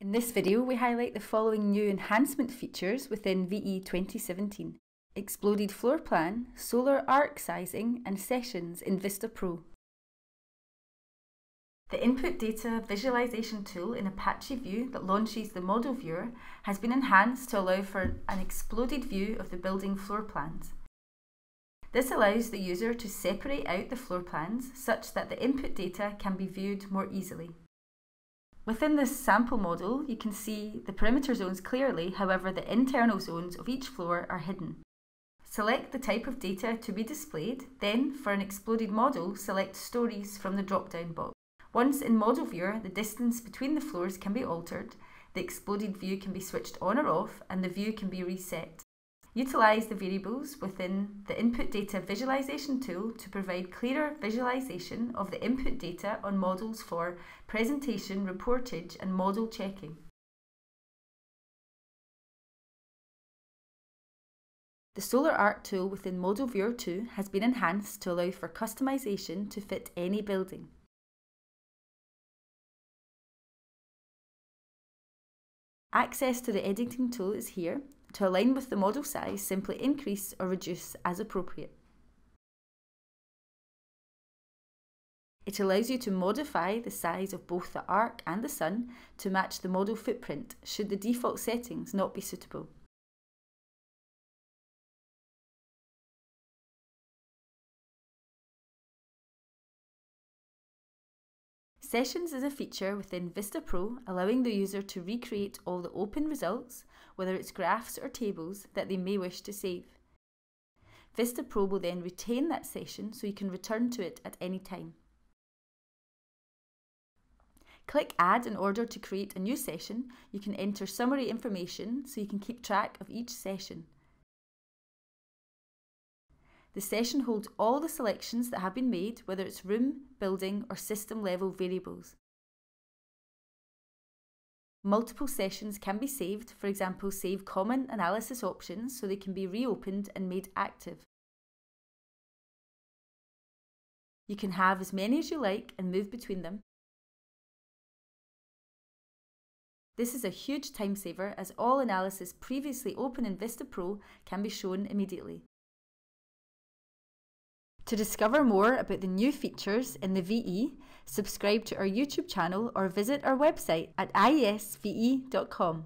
In this video, we highlight the following new enhancement features within VE 2017. Exploded floor plan, solar arc sizing and sessions in Vista Pro. The Input Data Visualization tool in Apache View that launches the model viewer has been enhanced to allow for an exploded view of the building floor plans. This allows the user to separate out the floor plans such that the input data can be viewed more easily. Within this sample model, you can see the perimeter zones clearly, however the internal zones of each floor are hidden. Select the type of data to be displayed, then for an exploded model, select Stories from the drop-down box. Once in Model Viewer, the distance between the floors can be altered, the exploded view can be switched on or off, and the view can be reset. Utilise the variables within the Input Data Visualization tool to provide clearer visualization of the input data on models for presentation, reportage and model checking. The Solar Arc tool within Model Viewer 2 has been enhanced to allow for customization to fit any building. Access to the editing tool is here. To align with the model size, simply increase or reduce as appropriate. It allows you to modify the size of both the arc and the sun to match the model footprint should the default settings not be suitable. Sessions is a feature within Vista Pro allowing the user to recreate all the open results, whether it's graphs or tables, that they may wish to save. Vista Pro will then retain that session so you can return to it at any time. Click Add in order to create a new session. You can enter summary information so you can keep track of each session. The session holds all the selections that have been made, whether it's room, building or system level variables. Multiple sessions can be saved, for example save common analysis options so they can be reopened and made active. You can have as many as you like and move between them. This is a huge time saver as all analysis previously open in Vista Pro can be shown immediately. To discover more about the new features in the VE, subscribe to our YouTube channel or visit our website at iesve.com.